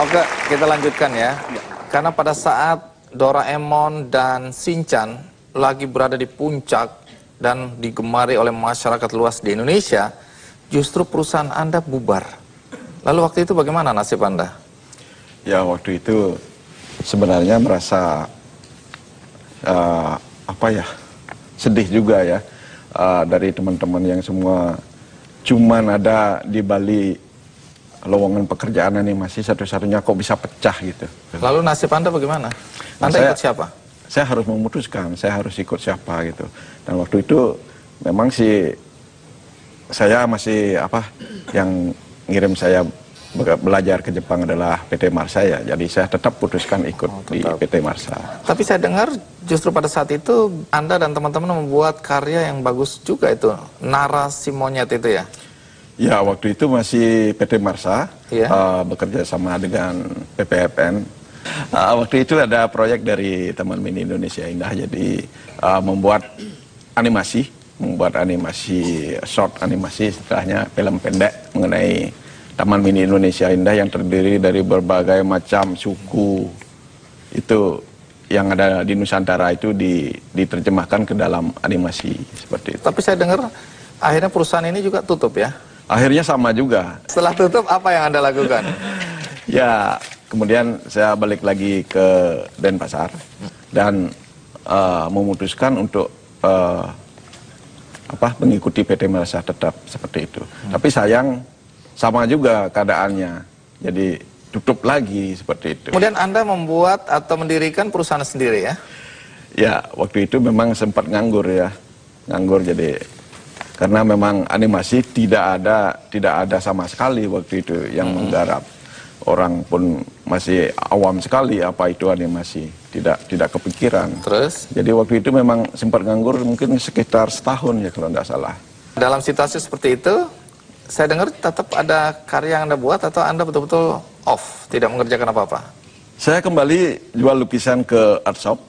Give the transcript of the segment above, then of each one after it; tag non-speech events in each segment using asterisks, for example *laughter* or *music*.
Oke, kita lanjutkan ya. Karena pada saat Doraemon dan Shinchan lagi berada di puncak dan digemari oleh masyarakat luas di Indonesia, justru perusahaan Anda bubar. Lalu waktu itu bagaimana nasib Anda? Ya waktu itu sebenarnya merasa uh, apa ya sedih juga ya uh, dari teman-teman yang semua cuman ada di Bali lowongan pekerjaan ini masih satu-satunya kok bisa pecah gitu. Lalu nasib Anda bagaimana? Nah, Anda saya- ikut siapa? Saya harus memutuskan, saya harus ikut siapa gitu. Dan waktu itu memang sih saya masih apa yang ngirim saya be- belajar ke Jepang adalah PT Marsa ya. Jadi saya tetap putuskan ikut di PT Marsa. Tapi saya dengar justru pada saat itu Anda dan teman-teman membuat karya yang bagus juga itu. Narasi monyet itu ya. Ya waktu itu masih PT Marsa Iya. eh, bekerja sama dengan PPFN. Eh, waktu itu ada proyek dari Taman Mini Indonesia Indah jadi eh, membuat animasi, membuat animasi short animasi istilahnya film pendek mengenai Taman Mini Indonesia Indah yang terdiri dari berbagai macam suku itu yang ada di Nusantara itu di- diterjemahkan ke dalam animasi seperti itu. Tapi saya dengar akhirnya perusahaan ini juga tutup ya. Akhirnya sama juga. Setelah tutup apa yang Anda lakukan? *laughs* Ya, kemudian saya balik lagi ke Denpasar dan eh, memutuskan untuk eh, apa mengikuti PT Merasa tetap seperti itu. Tapi sayang sama juga keadaannya. Jadi tutup lagi seperti itu. Kemudian Anda membuat atau mendirikan perusahaan sendiri ya. Ya, waktu itu memang sempat nganggur ya. Nganggur jadi karena memang animasi tidak ada tidak ada sama sekali waktu itu yang menggarap. Orang pun masih awam sekali apa itu animasi, tidak tidak kepikiran. Terus Jadi waktu itu memang sempat nganggur mungkin sekitar setahun ya kalau tidak salah. dalam situasi seperti itu saya dengar tetap ada karya yang Anda buat atau Anda betul-betul off, tidak mengerjakan apa-apa. Saya kembali jual lukisan ke art shop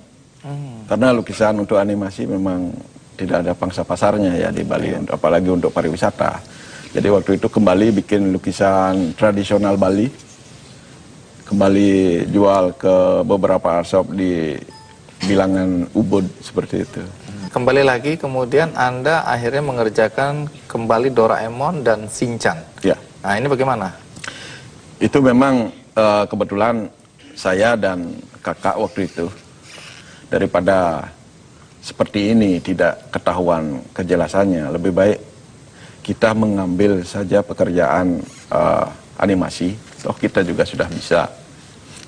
karena lukisan untuk animasi memang tidak ada pangsa pasarnya ya di Bali, untuk- apalagi untuk pariwisata. Jadi waktu itu kembali bikin lukisan tradisional Bali, kembali jual ke beberapa art shop di bilangan Ubud seperti itu. Kembali lagi kemudian Anda akhirnya mengerjakan kembali Doraemon dan Shinchan. Ya, Nah ini bagaimana? itu memang eh, kebetulan saya dan kakak waktu itu daripada seperti ini tidak ketahuan kejelasannya lebih baik kita mengambil saja pekerjaan eh, animasi toh kita juga sudah bisa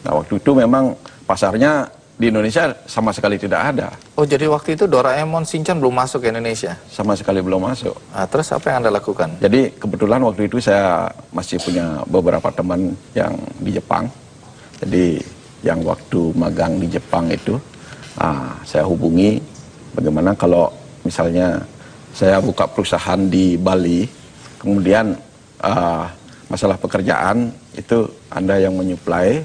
nah waktu itu memang pasarnya di Indonesia sama sekali tidak ada Oh jadi waktu itu Doraemon Shinchan belum masuk ke Indonesia. sama sekali belum masuk Nah, terus apa yang Anda lakukan? Jadi kebetulan waktu itu saya masih punya beberapa teman yang di Jepang. Jadi yang waktu magang di Jepang itu, ah, saya hubungi bagaimana kalau misalnya saya buka perusahaan di Bali, kemudian ah, masalah pekerjaan itu anda yang menyuplai,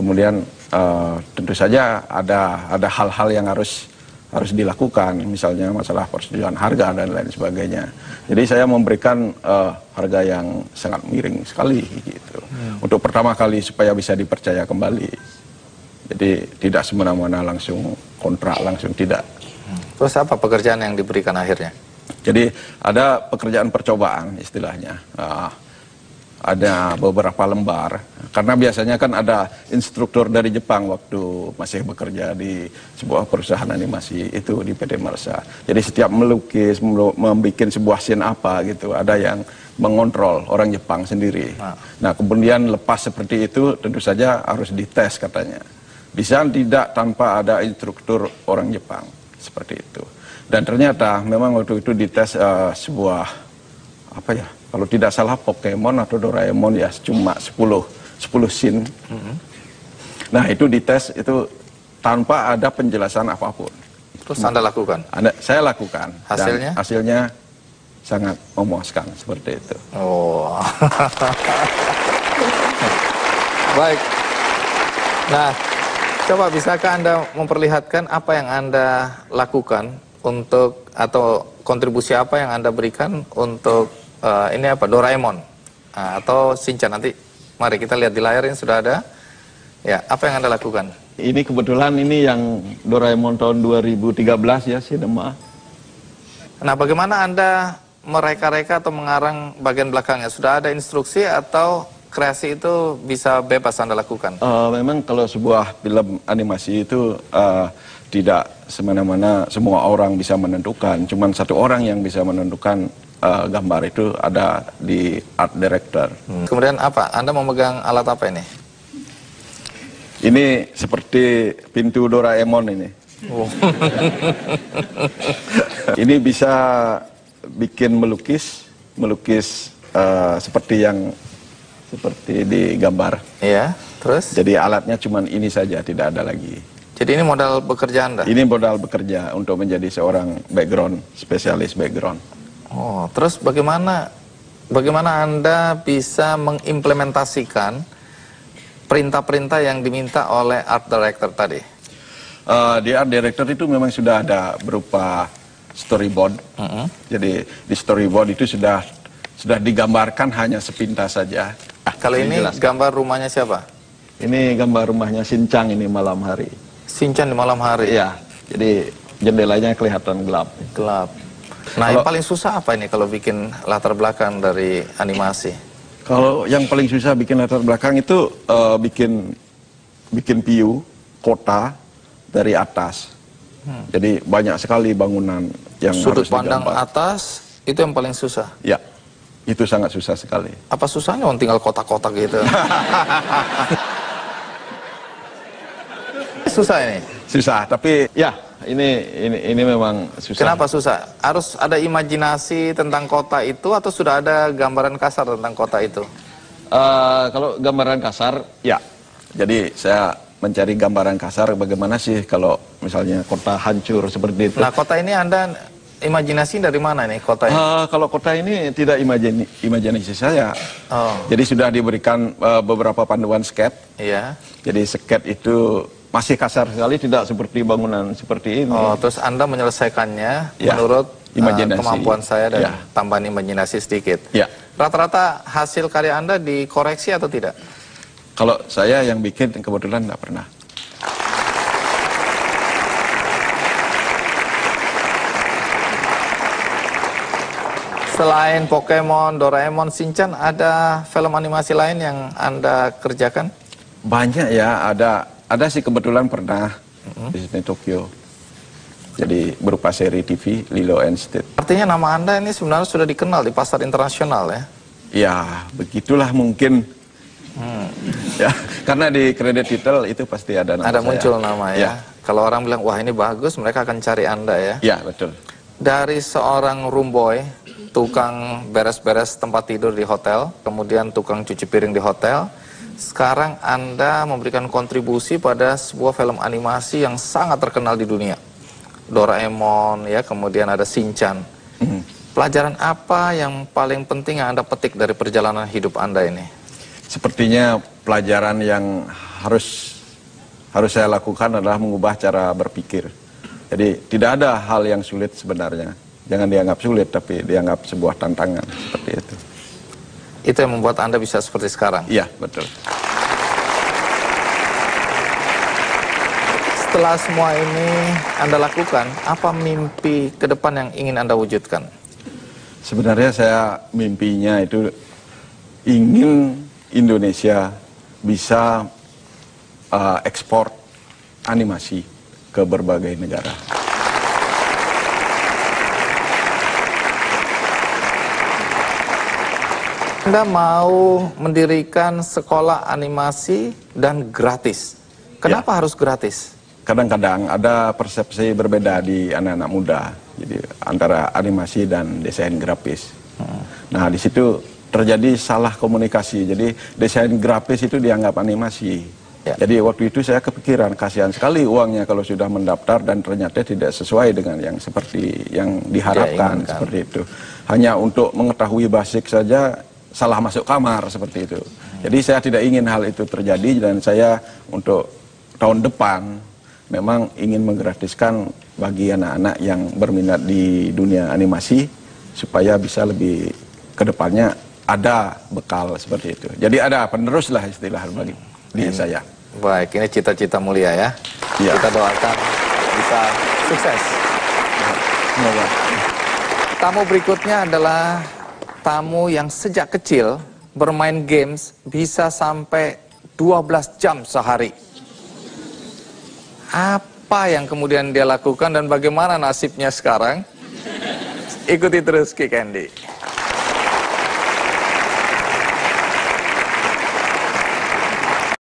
kemudian ah, tentu saja ada ada hal-hal yang harus harus dilakukan, misalnya masalah persetujuan harga dan lain sebagainya. Jadi saya memberikan eh, harga yang sangat miring sekali gitu. Untuk pertama kali supaya bisa dipercaya kembali. Jadi tidak semena-mena langsung kontrak langsung tidak. Terus apa pekerjaan yang diberikan akhirnya? Jadi ada pekerjaan percobaan istilahnya. Ah, ada beberapa lembar karena biasanya kan ada instruktur dari Jepang waktu masih bekerja di sebuah perusahaan animasi itu di PT Marsa. Jadi setiap melukis, membuat sebuah scene apa gitu, ada yang mengontrol orang Jepang sendiri. Nah, kemudian lepas seperti itu tentu saja harus dites katanya. Bisa tidak tanpa ada instruktur orang Jepang seperti itu. Dan ternyata memang waktu itu dites eh, sebuah apa ya kalau tidak salah Pokemon atau Doraemon ya cuma 10 10 scene. Nah, itu dites itu tanpa ada penjelasan apa pun. Terus Anda lakukan? Anda, saya lakukan. Dan Hasilnya? hasilnya sangat memuaskan seperti itu. Oh. *laughs* Baik. Nah, coba bisakah Anda memperlihatkan apa yang Anda lakukan untuk atau kontribusi apa yang Anda berikan untuk eh, ini apa Doraemon Ah, atau Shinchan nanti Mari kita lihat di layar ini sudah ada. Ya, apa yang Anda lakukan? Ini kebetulan ini yang Doraemon tahun 2013 ya, Cinema. Nah, bagaimana Anda mereka-reka atau mengarang bagian belakangnya? Sudah ada instruksi atau kreasi itu bisa bebas Anda lakukan? Uh, memang kalau sebuah film animasi itu uh, tidak semena-mana semua orang bisa menentukan. Cuman satu orang yang bisa menentukan uh, gambar itu ada di art director. Hmm. Kemudian apa? Anda memegang alat apa ini? Ini seperti pintu Doraemon ini. Oh. *laughs* ini bisa bikin melukis, melukis uh, seperti yang seperti di gambar. Iya, terus? Jadi alatnya cuma ini saja, tidak ada lagi. Jadi ini modal bekerja Anda? Ini modal bekerja untuk menjadi seorang background, spesialis background. Oh, terus bagaimana bagaimana Anda bisa mengimplementasikan perintah-perintah yang diminta oleh art director tadi? Uh, di art director itu memang sudah ada berupa storyboard. Uh -huh. Jadi di storyboard itu sudah sudah digambarkan hanya sepintas saja. Kalau ini jelaskan. gambar rumahnya siapa? Ini gambar rumahnya Sincang ini malam hari. Sinchan di malam hari. Iya. Jadi jendelanya kelihatan gelap. Gelap. Nah, kalau, yang paling susah apa ini kalau bikin latar belakang dari animasi? Kalau yang paling susah bikin latar belakang itu uh, bikin bikin view kota dari atas. Hmm. Jadi banyak sekali bangunan yang sudut harus pandang digambar. atas itu yang paling susah. Ya, itu sangat susah sekali. Apa susahnya orang tinggal kotak-kotak gitu? *laughs* susah ini? Susah, tapi ya ini ini ini memang susah. Kenapa susah? Harus ada imajinasi tentang kota itu atau sudah ada gambaran kasar tentang kota itu? Uh, kalau gambaran kasar, ya. Jadi saya mencari gambaran kasar bagaimana sih kalau misalnya kota hancur seperti itu. Nah, kota ini Anda imajinasi dari mana nih kota ini? Uh, kalau kota ini tidak imajini, imajinasi saya. Oh. Jadi sudah diberikan uh, beberapa panduan skate. Iya. Jadi skate itu masih kasar sekali tidak seperti bangunan seperti ini. Oh, terus Anda menyelesaikannya ya, menurut uh, kemampuan saya dan ya. tambahan imajinasi sedikit. Ya. Rata-rata hasil karya Anda dikoreksi atau tidak? Kalau saya yang bikin kebetulan tidak pernah. Selain Pokemon, Doraemon, Shinchan, ada film animasi lain yang Anda kerjakan? Banyak ya, ada ada sih kebetulan pernah mm-hmm. di sini Tokyo. Jadi berupa seri TV Lilo and Stitch. Artinya nama Anda ini sebenarnya sudah dikenal di pasar internasional ya? Ya, begitulah mungkin. Hmm. ya, *laughs* karena di kredit title itu pasti ada nama Ada saya. muncul nama ya. ya. Kalau orang bilang, wah ini bagus, mereka akan cari Anda ya? Ya, betul. Dari seorang room boy, tukang beres-beres tempat tidur di hotel, kemudian tukang cuci piring di hotel, sekarang Anda memberikan kontribusi pada sebuah film animasi yang sangat terkenal di dunia. Doraemon, ya, kemudian ada Shinchan. Hmm. Pelajaran apa yang paling penting yang Anda petik dari perjalanan hidup Anda ini? Sepertinya pelajaran yang harus harus saya lakukan adalah mengubah cara berpikir. Jadi tidak ada hal yang sulit sebenarnya. Jangan dianggap sulit, tapi dianggap sebuah tantangan seperti itu. Itu yang membuat Anda bisa seperti sekarang? Iya, betul. Setelah semua ini Anda lakukan, apa mimpi ke depan yang ingin Anda wujudkan? Sebenarnya saya mimpinya itu ingin Indonesia bisa uh, ekspor animasi ke berbagai negara. Anda mau mendirikan sekolah animasi dan gratis. Kenapa ya. harus gratis? Kadang-kadang ada persepsi berbeda di anak-anak muda, jadi antara animasi dan desain grafis. Hmm. Nah, di situ terjadi salah komunikasi. Jadi desain grafis itu dianggap animasi. Ya. Jadi waktu itu saya kepikiran kasihan sekali uangnya kalau sudah mendaftar dan ternyata tidak sesuai dengan yang seperti yang diharapkan ya, seperti itu. Hanya untuk mengetahui basic saja salah masuk kamar seperti itu. Jadi saya tidak ingin hal itu terjadi dan saya untuk tahun depan memang ingin menggratiskan bagi anak-anak yang berminat di dunia animasi supaya bisa lebih ke depannya ada bekal seperti itu. Jadi ada penerus lah istilah bagi diri saya. Baik, ini cita-cita mulia ya. Ya. Kita doakan bisa sukses. Semoga. Tamu berikutnya adalah tamu yang sejak kecil bermain games bisa sampai 12 jam sehari. Apa yang kemudian dia lakukan dan bagaimana nasibnya sekarang? Ikuti terus Kick Andy.